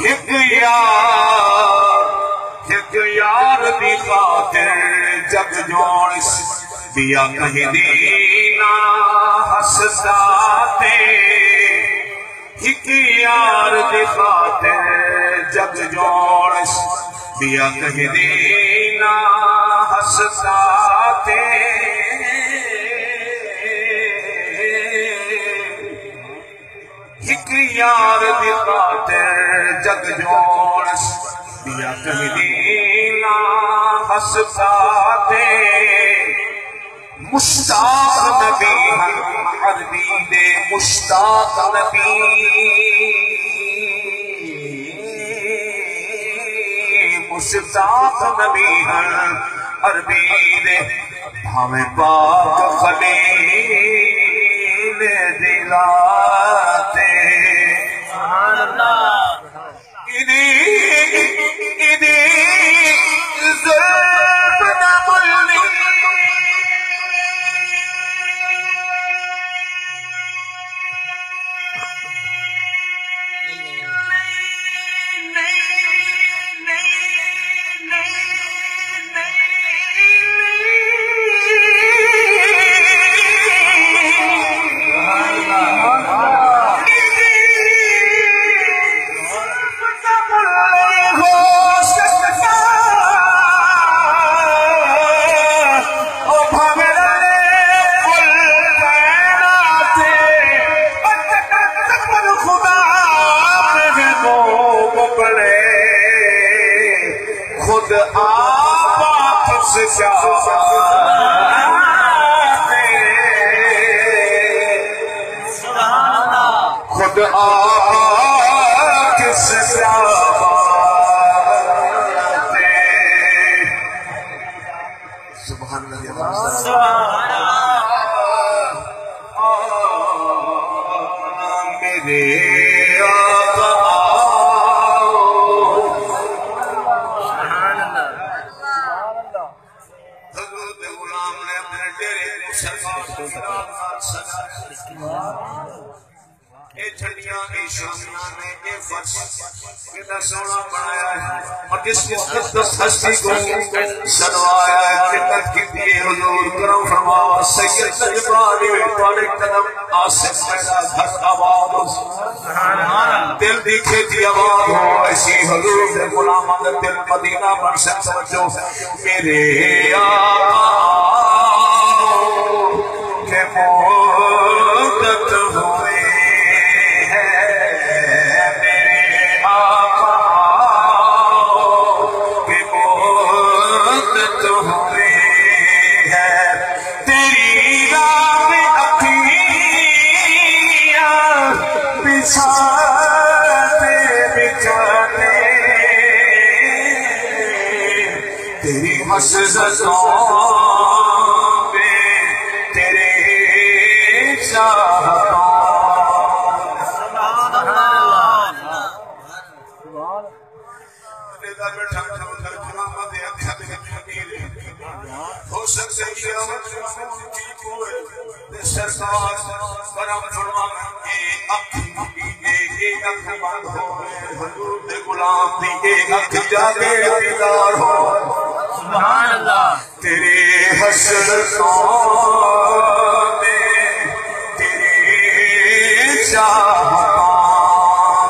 हिक यार हिक यार दी खातिर जग जोड़ दिया कहीं दीना हसदा ते हिक यार दी खातिर जग जोड़ दिया कहीं दीना हसदा ते यार दी खातिर जग जोड़। दिया दीना हसदा ते मुश्ताक नबी अरबी दे मुश्ताक नबी। मुश्ताक नबी हम अरबी दे हमें पाक खलील दिलाते खुद आप किस सोना बनाया है और जिस मुकद्दस हस्ती को सनवाया है खिदमत की दिए हुजूर, करम फरमाओ, सैयद तजबानी में तुम्हारे कदम आसिफ पैदा घर आबाद हो दिल दी खेती आबाद हो, ऐसी हुजूर दे गुलाम दिल मदीना बन सक समझो, मेरे आका मसजतों में तेरे चाहतों हो है हो गुलाम दी अख जागे हो तेरे हसरतों में तेरे चाहतों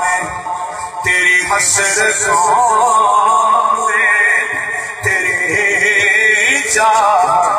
में तेरी हसरतों में तेरे चाहतों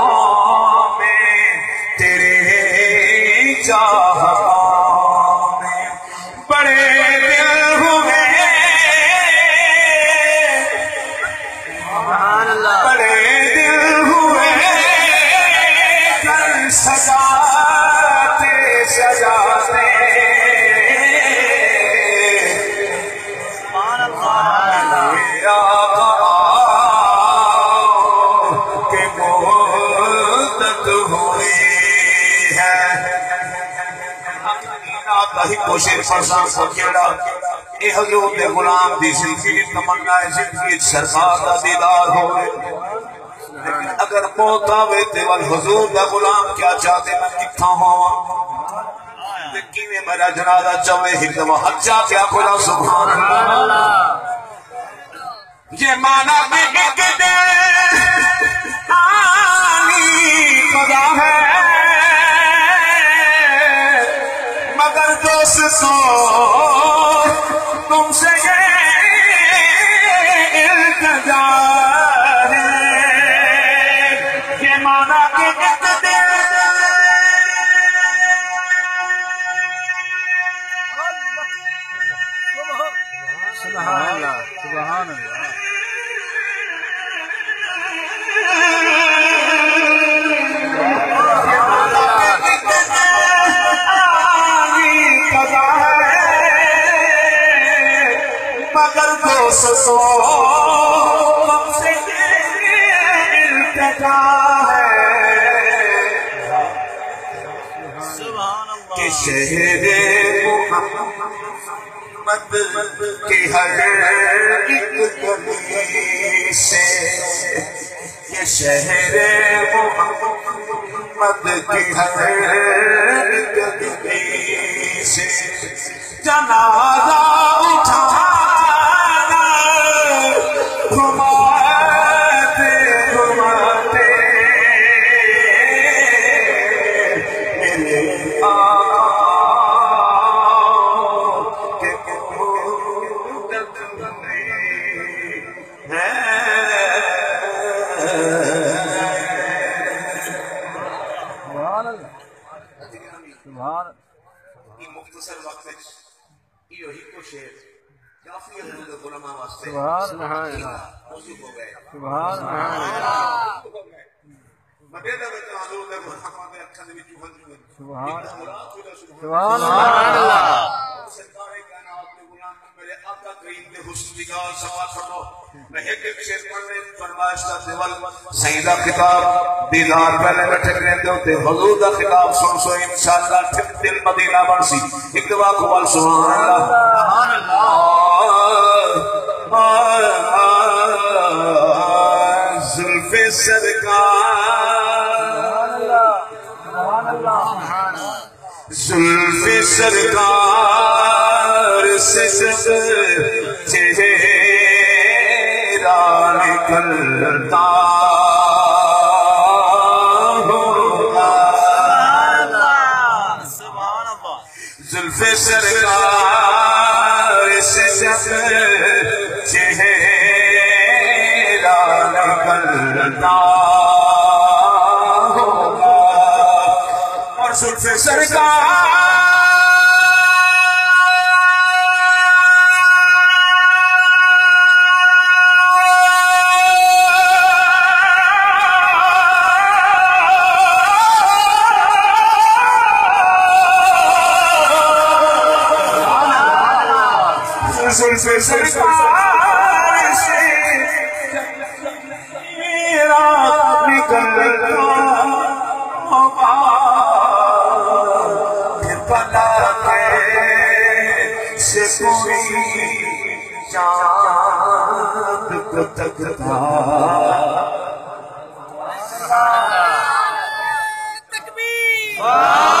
ਦਾ ਹੀ ਕੋਸ਼ਿਸ਼ ਫਰਸਾਂ ਕੋ ਕਿਹੜਾ ਇਹ ਹਜ਼ੂਰ ਦੇ ਗੁਲਾਮ ਦੀ ਜ਼ਿੰਦਗੀ ਦੀ ਤਮੰਨਾ ਹੈ ਜ਼ਿੰਦਗੀ ਚ ਸਰਕਾਰ ਦਾ ਦੀਦਾਰ ਹੋਵੇ लेकिन अगर मौत आवे ते वल हुजूर दा गुलाम क्या चाहते मैं किथा होवां ते किवें मेरा जनाजा चवे हिक दफा हज्जा क्या खुदा सुभान अल्लाह ये माना भी Oh, oh, oh. सो के हर एक गली से ये शहर मोहम्मद के हर एक गली से। जनाजा उठाना सुभान। सुभान। हजूर सुभान। मेरे आका करीम ने हुस्न दिगार सवा फरमा मैं एक एक शेर पढ़ने फरमाइश का दिवल, सईदा खिताब, दीदार पहले बैठे ने दे उते हुजूर दा खिताब सुन सो, इंशाअल्लाह ठीक दिल मदीना बरसी एक दवा कवाल सुभान अल्लाह सुभान अल्लाह। जुल्फे सरकार सरकार से चेहरा निकलता जुल्फे सरकार से चेहरा निकलता होगा। और सरकार जुल्फे सरकार से मेरा फिर भला तकता फिर